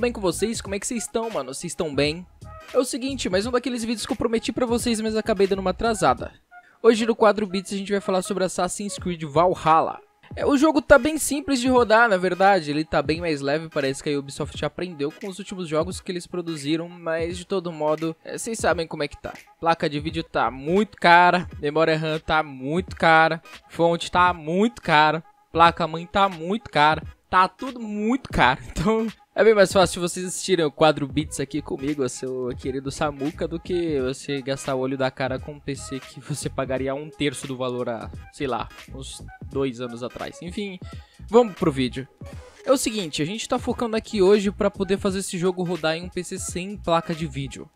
bem com vocês? Como é que vocês estão, mano? Vocês estão bem? É o seguinte, mais um daqueles vídeos que eu prometi pra vocês, mas acabei dando uma atrasada. Hoje no quadro Beats a gente vai falar sobre Assassin's Creed Valhalla. É, o jogo tá bem simples de rodar, na verdade, ele tá bem mais leve, parece que a Ubisoft aprendeu com os últimos jogos que eles produziram, mas de todo modo, é, vocês sabem como é que tá. Placa de vídeo tá muito cara, memória RAM tá muito cara, fonte tá muito cara, placa mãe tá muito cara, tá tudo muito caro. Então é bem mais fácil vocês assistirem o quadro Beats aqui comigo, seu querido Samuka, do que você gastar o olho da cara com um PC que você pagaria um terço do valor há, sei lá, uns dois anos atrás. Enfim, vamos pro vídeo. É o seguinte, a gente tá focando aqui hoje para poder fazer esse jogo rodar em um PC sem placa de vídeo.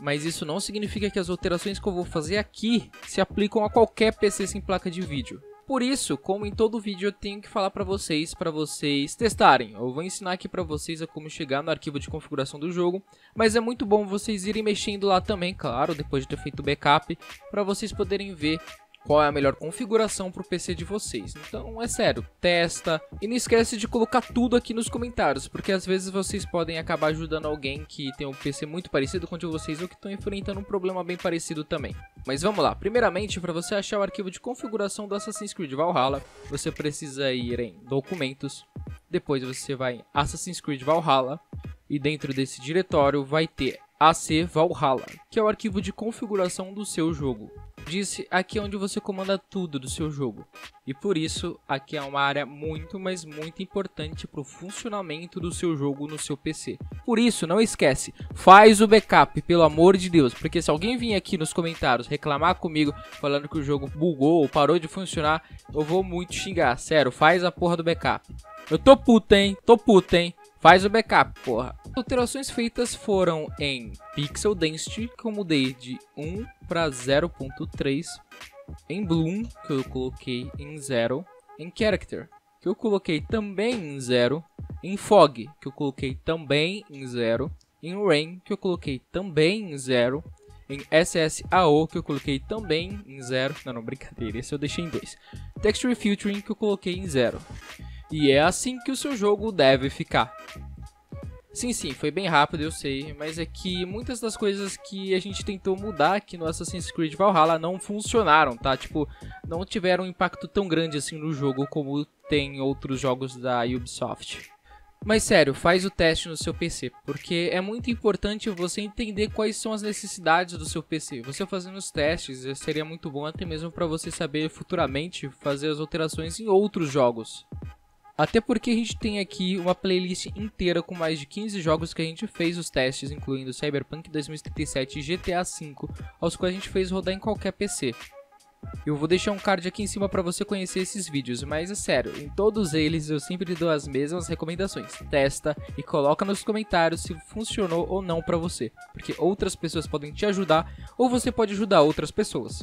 Mas isso não significa que as alterações que eu vou fazer aqui se aplicam a qualquer PC sem placa de vídeo. Por isso, como em todo vídeo eu tenho que falar para vocês, para vocês testarem. Eu vou ensinar aqui para vocês a como chegar no arquivo de configuração do jogo, mas é muito bom vocês irem mexendo lá também, claro, depois de ter feito o backup, para vocês poderem ver qual é a melhor configuração para o PC de vocês. Então, é sério, testa e não esquece de colocar tudo aqui nos comentários, porque às vezes vocês podem acabar ajudando alguém que tem um PC muito parecido com o de vocês ou que estão enfrentando um problema bem parecido também. Mas vamos lá, primeiramente, para você achar o arquivo de configuração do Assassin's Creed Valhalla, você precisa ir em Documentos, depois você vai em Assassin's Creed Valhalla, e dentro desse diretório vai ter AC Valhalla, que é o arquivo de configuração do seu jogo disse, aqui é onde você comanda tudo do seu jogo. E por isso, aqui é uma área muito, mas muito importante para o funcionamento do seu jogo no seu PC. Por isso, não esquece, faz o backup, pelo amor de Deus, porque se alguém vir aqui nos comentários reclamar comigo, falando que o jogo bugou ou parou de funcionar, eu vou muito xingar. Sério, faz a porra do backup. Eu tô puta, hein? Tô puta, hein? Faz o backup, porra. Alterações feitas foram em Pixel Density, que eu mudei de 1 para 0.3. Em Bloom, que eu coloquei em 0. Em Character, que eu coloquei também em 0. Em Fog, que eu coloquei também em 0. Em Rain, que eu coloquei também em 0. Em SSAO, que eu coloquei também em 0. Não, não, brincadeira, esse eu deixei em 2. Texture Filtering, que eu coloquei em 0. E é assim que o seu jogo deve ficar. Sim, sim, foi bem rápido, eu sei, mas é que muitas das coisas que a gente tentou mudar aqui no Assassin's Creed Valhalla não funcionaram, tá? Tipo, não tiveram um impacto tão grande assim no jogo como tem outros jogos da Ubisoft. Mas sério, faz o teste no seu PC, porque é muito importante você entender quais são as necessidades do seu PC. Você fazendo os testes seria muito bom até mesmo para você saber futuramente fazer as alterações em outros jogos. Até porque a gente tem aqui uma playlist inteira com mais de 15 jogos que a gente fez os testes, incluindo Cyberpunk 2077 e GTA V, aos quais a gente fez rodar em qualquer PC. Eu vou deixar um card aqui em cima para você conhecer esses vídeos, mas é sério, em todos eles eu sempre dou as mesmas recomendações. Testa e coloca nos comentários se funcionou ou não para você, porque outras pessoas podem te ajudar ou você pode ajudar outras pessoas.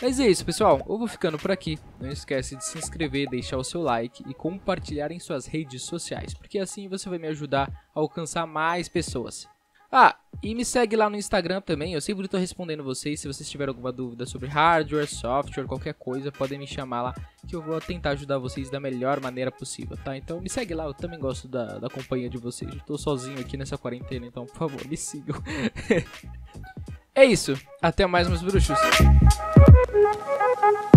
Mas é isso, pessoal. Eu vou ficando por aqui. Não esquece de se inscrever, deixar o seu like e compartilhar em suas redes sociais, porque assim você vai me ajudar a alcançar mais pessoas. Ah, e me segue lá no Instagram também, eu sempre estou respondendo vocês. Se vocês tiverem alguma dúvida sobre hardware, software, qualquer coisa, podem me chamar lá que eu vou tentar ajudar vocês da melhor maneira possível, tá? Então me segue lá, eu também gosto da, da companhia de vocês. Estou sozinho aqui nessa quarentena, então por favor, me sigam. é isso, até mais meus bruxos. Thank you.